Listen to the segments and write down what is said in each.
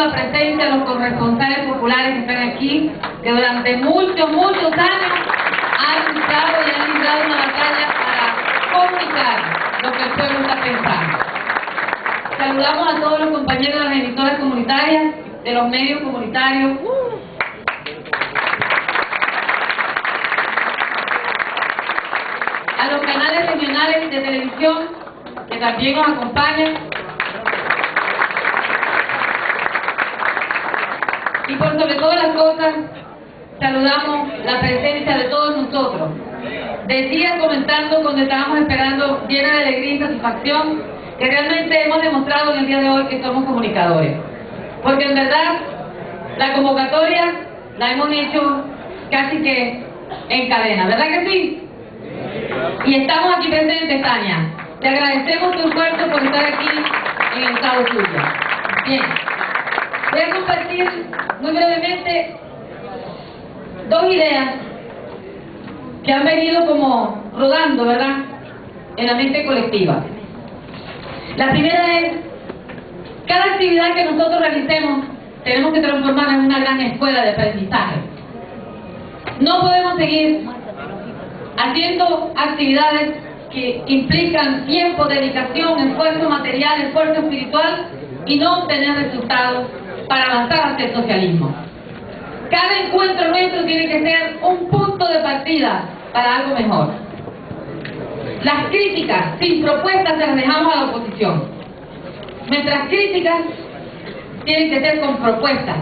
la presencia de los corresponsales populares que están aquí, que durante muchos, muchos años han luchado y han librado una batalla para comunicar lo que el pueblo está pensando. Saludamos a todos los compañeros de las emisoras comunitarias, de los medios comunitarios, a los canales regionales de televisión que también nos acompañan y por sobre todas las cosas saludamos la presencia de todos nosotros. Decía comentando cuando estábamos esperando llena de alegría y satisfacción que realmente hemos demostrado en el día de hoy que somos comunicadores. Porque en verdad la convocatoria la hemos hecho casi que en cadena, ¿verdad que sí? Y estamos aquí presentes, Tania. Te agradecemos tu esfuerzo por estar aquí en el estado suyo. Bien. Voy a compartir muy brevemente dos ideas que han venido como rodando, ¿verdad?, en la mente colectiva. La primera es, cada actividad que nosotros realicemos tenemos que transformarla en una gran escuela de aprendizaje. No podemos seguir haciendo actividades que implican tiempo, dedicación, esfuerzo material, esfuerzo espiritual y no obtener resultados para avanzar hacia el socialismo. Cada encuentro nuestro tiene que ser un punto de partida para algo mejor. Las críticas sin propuestas se las dejamos a la oposición. Nuestras críticas tienen que ser con propuestas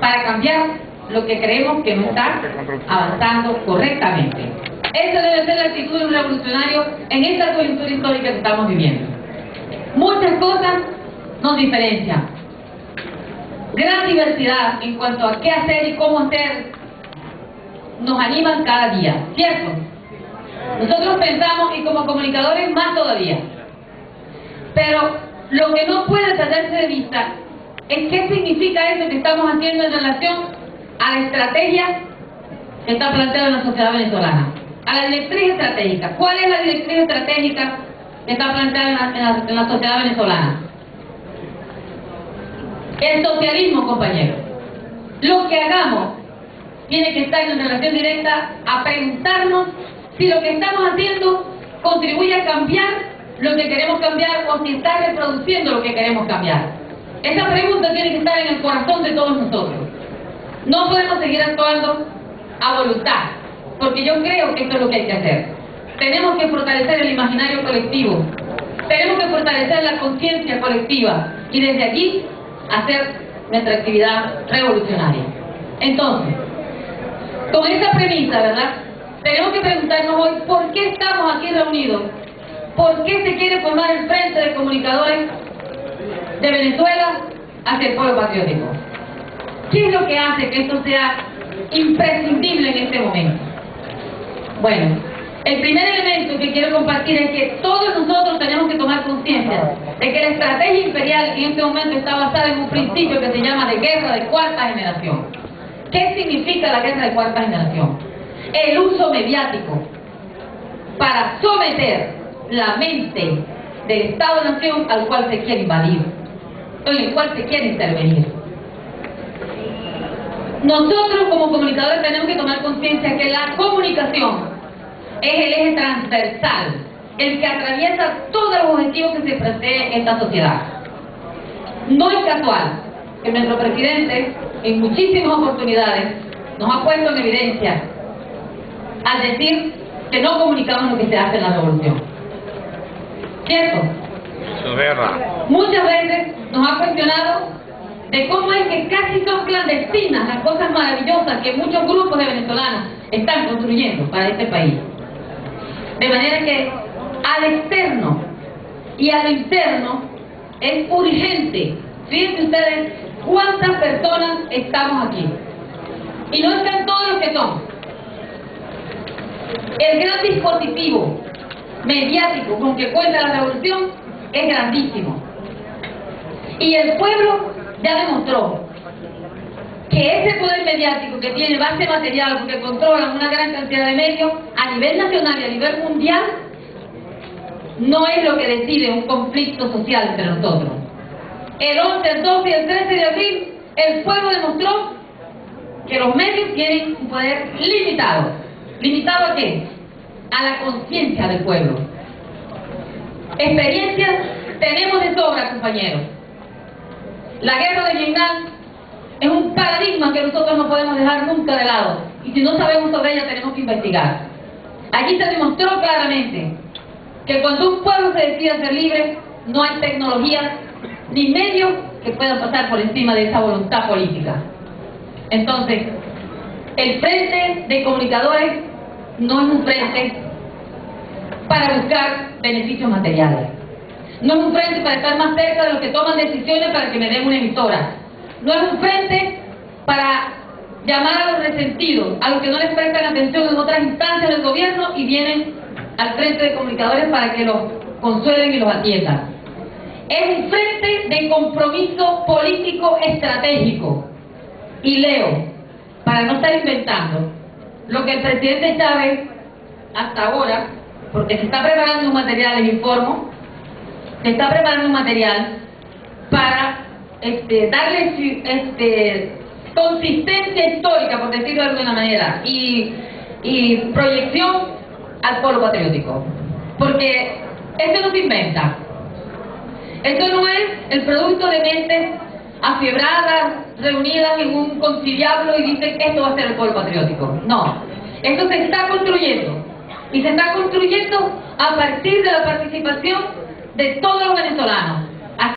para cambiar lo que creemos que no está avanzando correctamente. Esa debe ser la actitud de un revolucionario en esta coyuntura histórica que estamos viviendo. Muchas cosas nos diferencian. Gran diversidad en cuanto a qué hacer y cómo hacer nos animan cada día, ¿cierto? Nosotros pensamos y como comunicadores más todavía. Pero lo que no puede perderse de vista es qué significa eso que estamos haciendo en relación a la estrategia que está planteada en la sociedad venezolana a la directriz estratégica. ¿Cuál es la directriz estratégica que está planteada en la, sociedad venezolana? El socialismo, compañeros. Lo que hagamos tiene que estar en relación directa a preguntarnos si lo que estamos haciendo contribuye a cambiar lo que queremos cambiar o si está reproduciendo lo que queremos cambiar. Esa pregunta tiene que estar en el corazón de todos nosotros. No podemos seguir actuando a voluntad porque yo creo que esto es lo que hay que hacer. Tenemos que fortalecer el imaginario colectivo, tenemos que fortalecer la conciencia colectiva y desde allí hacer nuestra actividad revolucionaria. Entonces, con esta premisa, ¿verdad? Tenemos que preguntarnos hoy por qué estamos aquí reunidos, por qué se quiere formar el Frente de Comunicadores de Venezuela hacia el pueblo patriótico. ¿Qué es lo que hace que esto sea imprescindible en este momento? Bueno, el primer elemento que quiero compartir es que todos nosotros tenemos que tomar conciencia de que la estrategia imperial en este momento está basada en un principio que se llama de guerra de cuarta generación. ¿Qué significa la guerra de cuarta generación? El uso mediático para someter la mente del Estado-Nación al cual se quiere invadir, en el cual se quiere intervenir. Nosotros como comunicadores tenemos que tomar conciencia que la comunicación es el eje transversal, el que atraviesa todos los objetivos que se plantea en esta sociedad. No es casual que nuestro presidente en muchísimas oportunidades nos ha puesto en evidencia al decir que no comunicamos lo que se hace en la revolución. ¿Cierto? Muchas veces nos ha cuestionado de cómo es que casi son clandestinas las cosas maravillosas que muchos grupos de venezolanos están construyendo para este país. De manera que al externo y al interno es urgente. Fíjense ustedes cuántas personas estamos aquí. Y no están todos los que son. El gran dispositivo mediático con que cuenta la revolución es grandísimo. Y el pueblo ya demostró que ese poder mediático que tiene base material, porque controla una gran cantidad de medios, a nivel nacional y a nivel mundial, no es lo que decide un conflicto social entre nosotros. El 11, el 12 y el 13 de abril el pueblo demostró que los medios tienen un poder limitado. ¿Limitado a qué? A la conciencia del pueblo. Experiencias tenemos de sobra, compañeros. La guerra de Vietnam es un paradigma que nosotros no podemos dejar nunca de lado. Y si no sabemos sobre ella, tenemos que investigar. Allí se demostró claramente que cuando un pueblo se decide ser libre, no hay tecnología ni medios que puedan pasar por encima de esa voluntad política. Entonces, el frente de comunicadores no es un frente para buscar beneficios materiales. No es un frente para estar más cerca de los que toman decisiones para que me den una emisora. No es un frente para llamar a los resentidos, a los que no les prestan atención en otras instancias del gobierno y vienen al frente de comunicadores para que los consuelen y los atiendan. Es un frente de compromiso político estratégico. Y leo, para no estar inventando, lo que el presidente Chávez hasta ahora, porque se está preparando un material, les informo, se está preparando un material para este, darle este, consistencia histórica, por decirlo de alguna manera, y, y proyección al pueblo patriótico. Porque esto no se inventa. Esto no es el producto de mentes afiebradas, reunidas en un conciliablo y dicen esto va a ser el pueblo patriótico. No. Esto se está construyendo. Y se está construyendo a partir de la participación de todos los venezolanos.